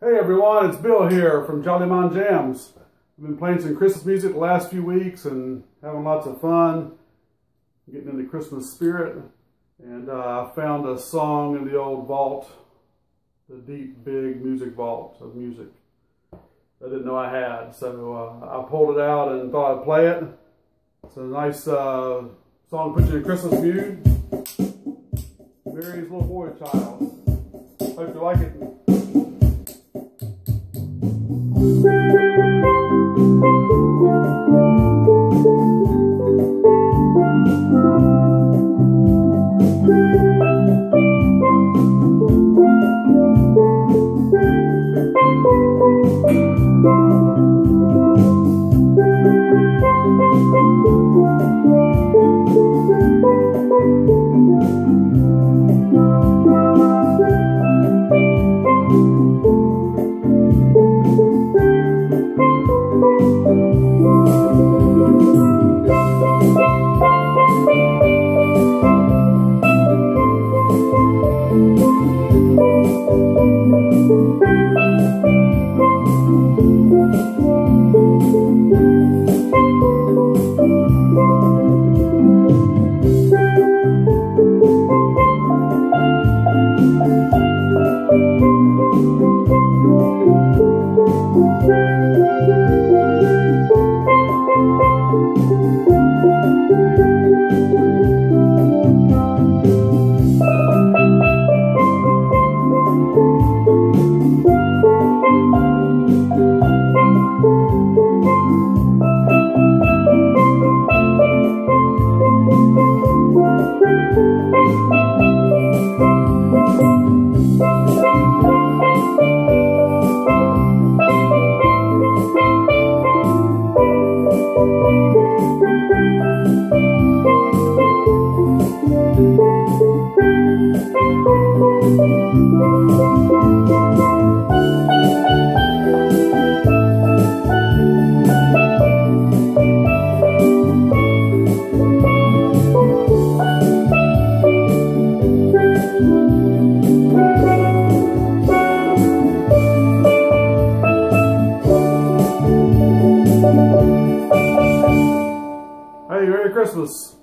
Hey everyone, it's Bill here from Jolly Mon Jams. I've been playing some Christmas music the last few weeks and having lots of fun, getting into Christmas spirit. And uh, I found a song in the old vault, the deep, big music vault of music I didn't know I had. So uh, I pulled it out and thought I'd play it. It's a nice uh, song, put you in Christmas mood. Mary's little boy child. Hope you like it. Hey, Merry Christmas.